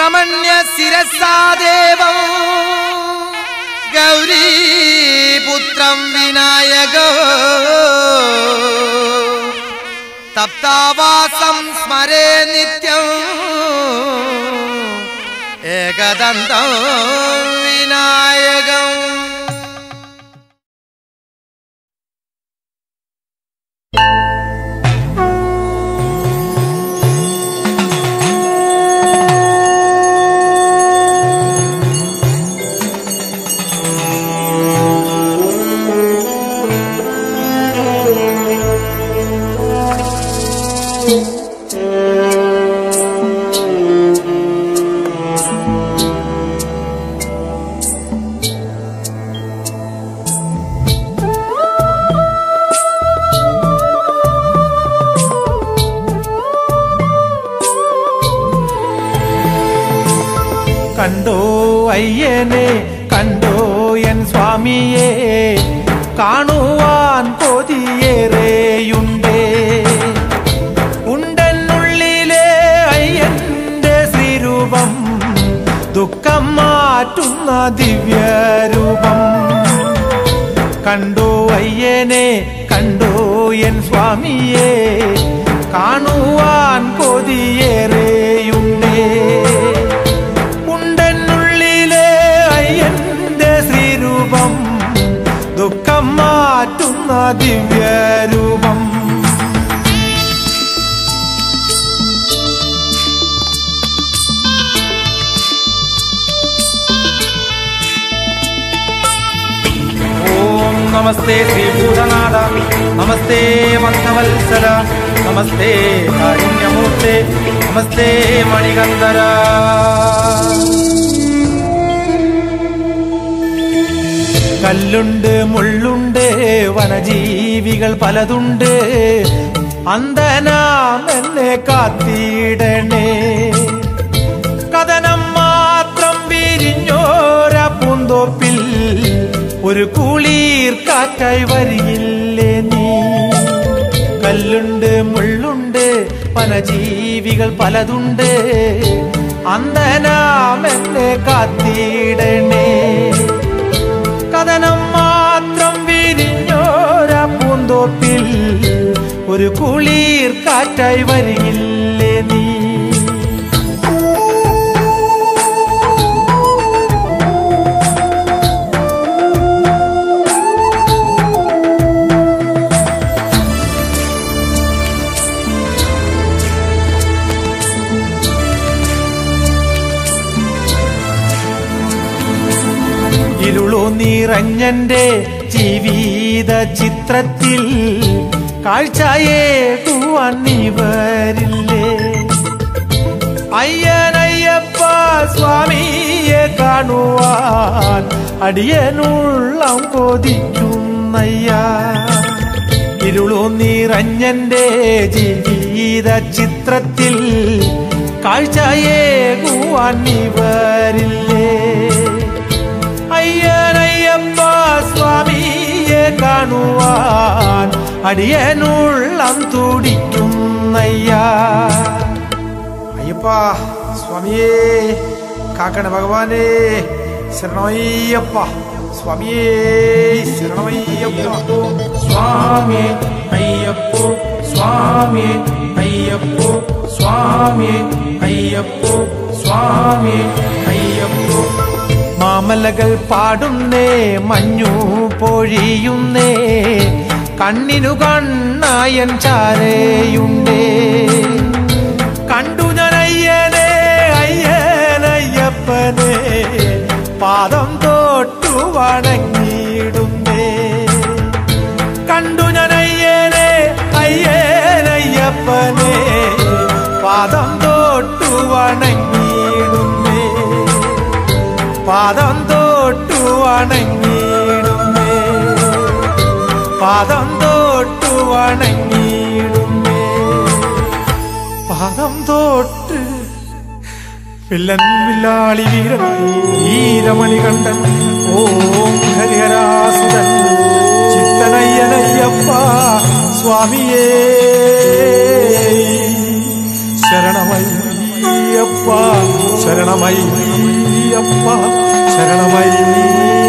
പ്രമണ്യ ശിരസാദേവം. ഗൗരീപുത്രം വിനായക. തപ്താവാസം സ്മരേ നിത്യം. ഏകദന്തം കണ്ടോ അയ്യനെ കണ്ടോ എൻ സ്വാമിയെ കാണുവാൻ കണ്ടോ കണ്ടോ എൻ സ്വാമിയെ? കാണുവാൻ കൊതിയേറെയുണ്ടേ. ഉണ്ടെന്നുള്ളിലെ അയ്യന്റെ ശ്രീരൂപം ദുഃഖം മാറ്റുന്ന ദിവ്യരൂപം നമസ്തേ ശ്രീഭൂതനാഥ നമസ്തേ മന്ദവത്സല. നമസ്തേ കാരുണ്യമൂർത്തെ. നമസ്തേ മണികന്ധര കല്ലുണ്ട് മുള്ളുണ്ട് വനജീവികൾ പലതുണ്ട്. അന്തനാം എന്നെ കാത്തിടണേ. ഒരു കുളിർ കാറ്റായി വരിയില്ലേ നീ? കല്ലുണ്ട് മുള്ളുണ്ട് വനജീവികൾ പലതുണ്ട്. അന്തനാം എന്നെ കാത്തിടണേ. കഥനം മാത്രം വിരിഞ്ഞോര പൂന്തോപ്പിൽ. ഒരു കുളിർ കാറ്റായി വരിയില്ലേ നീ? ഇരുളു നിറഞ്ഞന്റെ ജീവിത ചിത്രത്തിൽ കാഴ്ചയേകുവാൻ നീ വരില്ലേ അയ്യനയ്യപ്പ സ്വാമിയെ കാണുവാൻ അടിയനുള്ളം കൊതിക്കുന്നയ്യ. ഇരുളു നിറഞ്ഞന്റെ ജീവിത ചിത്രത്തിൽ കാഴ്ചയേകുവാൻ നീ വരില്ലേ അയ്യനയ്യപ്പ സ്വാമിയെ കാണുവാൻ അടിയനുള്ളം തുടിക്കുന്നയ്യ അയ്യപ്പ സ്വാമിയേ കാക്കണ ഭഗവാനേ ശരണമയ്യപ്പ സ്വാമിയേ ശരണമയ്യപ്പ സ്വാമി അയ്യപ്പോ സ്വാമി അയ്യപ്പോ സ്വാമി അയ്യപ്പോ സ്വാമി അയ്യപ്പോ മാമലകൾ പാടുന്നേ മഞ്ഞു പൊഴിയുന്നേ കണ്ണിനു കണ്ണായൻ ചാരയുണ്ടേ കണ്ടു ഞാൻ അയ്യനെ അയ്യനയ്യപ്പനെ പാദം തൊട്ടു വണങ്ങിയിടുന്നേ. കണ്ടു ഞാൻ അയ്യനെ അയ്യനയ്യപ്പനെ പാദം പാദം തൊട്ടു അണങ്ങിയിടുമേ പാദം തൊട്ടു അണങ്ങിയിടുമേ പാദം തൊട്ട് വില്ലൻ വില്ലാളി വീരൻ വീരമണി കണ്ടൻ ഓം ഹരിഹരാസുരൻ. ചിത്തനയ്യനയ്യപ്പ സ്വാമിയേ. ശരണമയ്യപ്പ. ശരണം ശരണമയ്യപ്പ ശരണമയ്യപ്പ